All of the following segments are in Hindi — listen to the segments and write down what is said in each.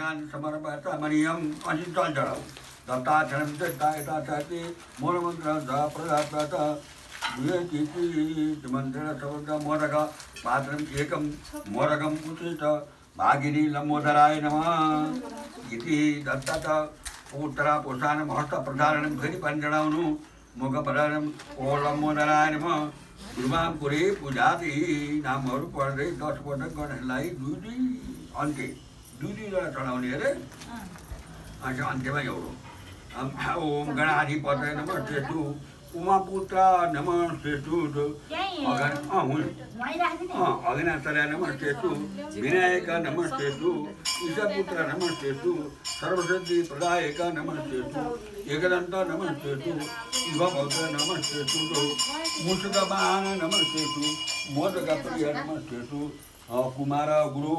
सर्गान् समर्पयामनीयम् अनिन्दलजलं दत्ताचलं दत्तायताचति मूलमन्त्रं स प्रदात द्वितीति मन्त्रिणसवर्गमोदक पात्रम् एकं मोदकम् उचित भागिनी लम्बोदराय नमः इति दत्तात उत्तरा पुष्टानं हस्तप्रधारणं गरिपञ्जनानु मुखप्रधानं ओ लम्बोदराय नमः गुरुमाम पुरे पूजाति नामहरू पढ्दै दस पटक गणेशलाई दुई दुई अन्त्य दुईजना चढाउने अरे अनि अन्त्यमा ओम गणाधिपत नम उमापुत्र नम नम विनायक नम श्रेष्ठु ईशापुत्र नम श्रेष्ठु सर्वशक्ति प्रदायक नम श्रेष्ठु एकदंत नम नम वाहन नम मोदक प्रिय नम कुमार गुरु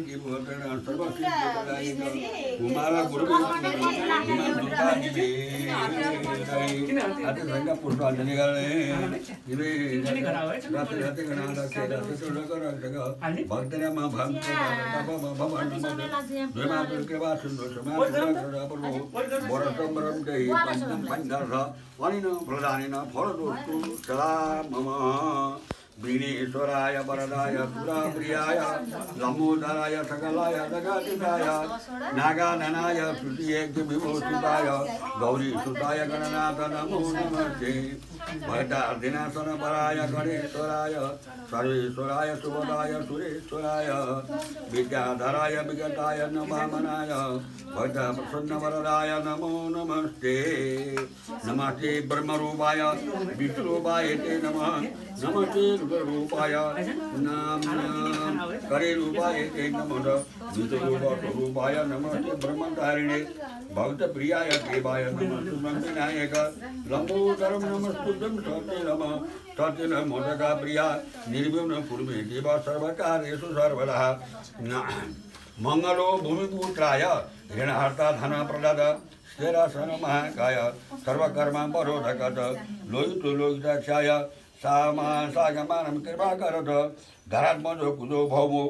पुष्पांजलि गर्ने भक्तरा मा भक्त कृपा सुन्दर अनि न प्रधानी न फल दोस्तु सदा मम वीणेश्वराय वरदाय सुराप्रियाय लम्बोदराय सकलाय जगातिथाय नागाननाय श्रुतियज्ञविभूषिताय गौरीसुताय गणनाथ नमो नमस्ते भटार्दिनासनपराय गणेश्वराय सर्वेश्वराय सुभदाय सुरेश्वराय विद्याधराय विगताय नमामनाय भटप्रसन्नवरदाय नमो नमस्ते नमस्ते ब्रह्मरूपाय विष्णुरूपाय ते नमः नमस्ते रूपाय नाम करे रूपाय ते नमः दूतरूप देवाय सत्य सत्य न मोदका प्रिया निर्विघ्न कुर्मे देवा सर्वदा भूमिपुत्राय ऋणहर्ता महाकाय सर्वकर्मा परोधकत लोहित लोयुताक्षाय सामा सागमानं कृपाकरत धरात्मजो कुजो भौमो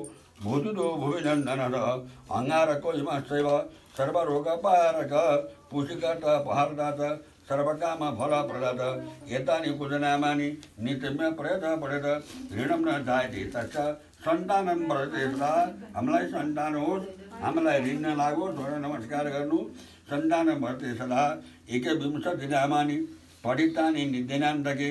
भूतुजो भुविनन्दनः अङ्गारको सर्वरोग पारक पुष्टिकर्त पहारदात सर्वकाम फल प्रदात एतानि कुजनामानि नित्यम्य प्रयत्न पढेर ऋणम न जायते तस्च सन्तानम हामीलाई सन्तान होस् हामीलाई ऋण नलागोस् भनेर नमस्कार गर्नु सन्तान भर्ते सदा एकविंशति नामानि पठितानि नित्यनान्तके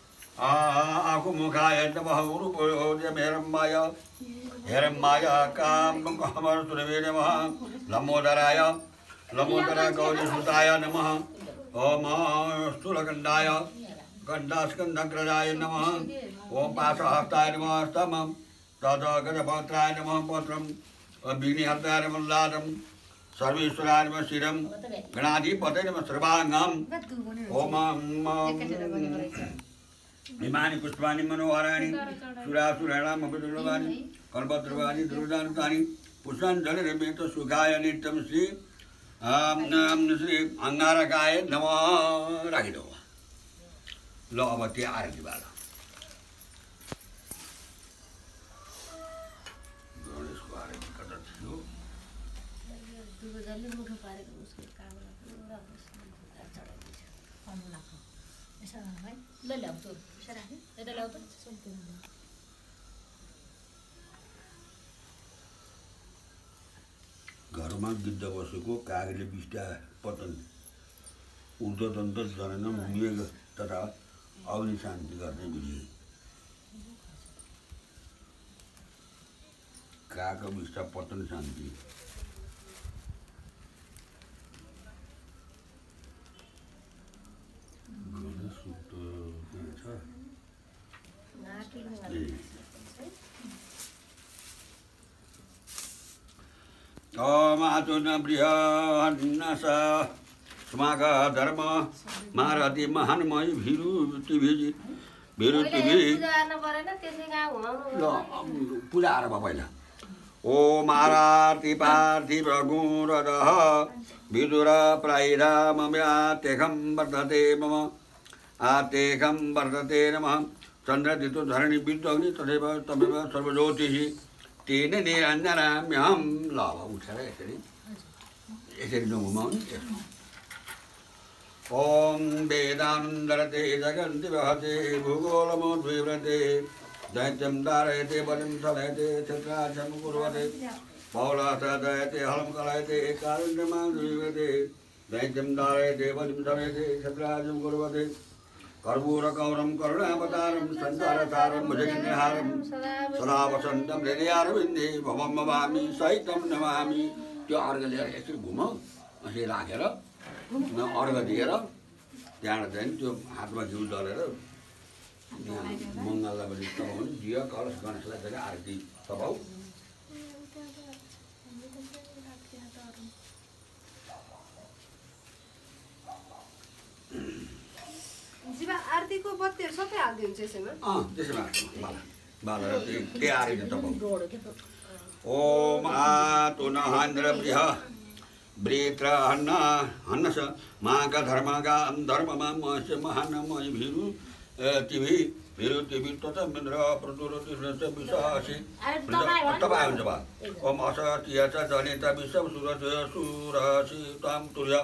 ஆகுமுகாய நமஹூருபோஜமேரம்மாய ஹேரம்மாய காமர்துரவே நம லமோதராய லமோதர கௌரிசுதாய நம ஓம் ஸ்தூலகண்டாய கண்டாஸ்கந்தக்ரஜாய நம ஓம் பாசஹஸ்தாய நம ஸ்தமம் ததகதபாத்ராய நம பத்ரம் விக்னிஹர்த்தாய நமல்லாதம் सर्वेश्वराय नम शिरम गणाधिपते नम सर्वांगम ओम हिमानी पुष्पानी मनोहराणी सुरासुरेणा मकुदुर्वाणी कल्पद्रुवाणी ध्रुवदानुकानी पुष्पाञ्जलि तो सुखाय नित्यम श्री श्री अङ्गारकाय नम राखिदेऊ ल अब त्यो आरती बाल ल ल्याउँछु घरमा गिद्ध बसेको कागले बिस्टा पतन ऊर्धदन्त जनन मेघ तथा अग्नि शान्ति गर्ने बुझे काग बिस्टा पतन शान्ति क्षमाचुनबृहन्नस क्षमाक धर्म महारथी महानमय भिरु टिभी भिरु टिभी ल पुरा आएर भयो पहिला ओ माराति पार्थिव गुणरह विदुर प्रायिरामया तेखं वर्धते मम आतेखं वर्धते नमः चन्द्रधितु धरणि विद्वग्नि तथैव तमेव सर्वज्योतिषी तेन निरन्नराम्यां लाभ उठेर यसरी यसरी ढुङ्गोमा आउने ॐ वेदानन्दरते जगन्ति वहते भूगोलमोद्विव्रते दैत्यं धारयते बलिं चलयते क्षेत्राचं कुर्वते पौलास दयते हलं कलयते कारुण्यमां द्विव्रते दैत्यं धारयते बलिं चलयते क्षेत्राचं कुर्वते कर्पूरकौरं करुणावतारं सञ्चारतारं भुजगन्यहारं सदा वसन्तं हृदयारविन्दे भवं ममामि सहितं नमामि त्यो अर्घ लिएर यसरी घुमौ यसरी राखेर अर्घ दिएर त्यहाँबाट चाहिँ त्यो हातमा घिउ दलेर मङ्गललाई पनि तपाउने दियो कलश गणेशलाई चाहिँ आरती तपाऊ बत्तीको बत्तीहरू सबै हालिदिन्छ यसैमा अँ त्यसैमा बाला त्यही आएर ओम आतु नहान्द्र बृह वृत्र हन्न हन्न छ महाका धर्मका धर्ममा महस्य महान मय भिरु तिभी भिरु तिभी तत मिन्द्र प्रचुर तिर्ष विष हसी तपाईँ हुन्छ भयो ओम अस तिया जनेता विश्व सुर सुरसी ताम तुर्य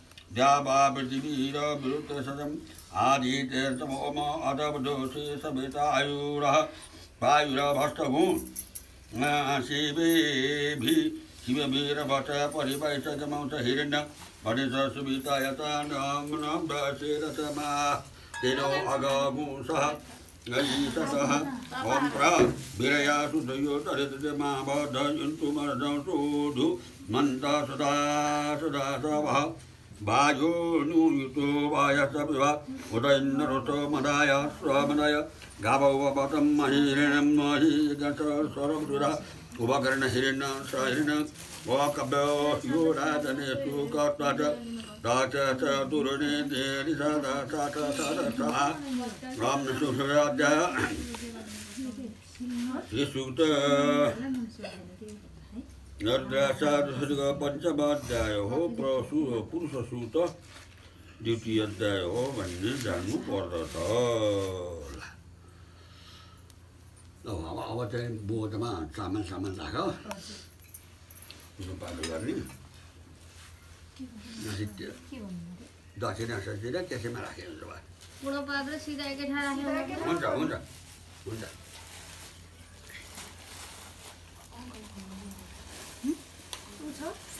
द्यावापृथिवीर विरुत्रशतम् आदितीर्थमोम अदवधोषि सवितायुरः वायुरभष्टभू शिवेभि शिववीरभट परिवैषजमंस हिरण्य भनिष सुविता यता प्र विरया सुधयो मर्दं सुधु सुधा सुधा वायो न्यूयुतो वायस विव उत इन्द्रतो मदाय स्वामनय गावौवपतं महिरिणं महीगसरवृरा उपकर्णहिरिण सहिरिण वाकव्यो राजनेषु कर्तच दाच च दुरुणे देरि स दाच राम्नसुराज्य श्रीसुक्त नरद्राचार्य पञ्चमाध्याय हो प्रसु पुरुषसूत द्वितीय अध्याय हो भन्ने जान्नु पर्दछ अब अब चाहिँ बोधमा चामल सामान राख पालो गर्ने दक्षिणा सचिना त्यसैमा राखेको हुन्छ हुन्छ हुन्छ हुन्छ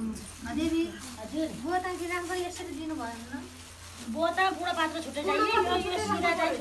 देवी हजुर बोता कि राम्रो यसरी दिनुभयो बोता बुढो पात्र छुट्टै चाहियो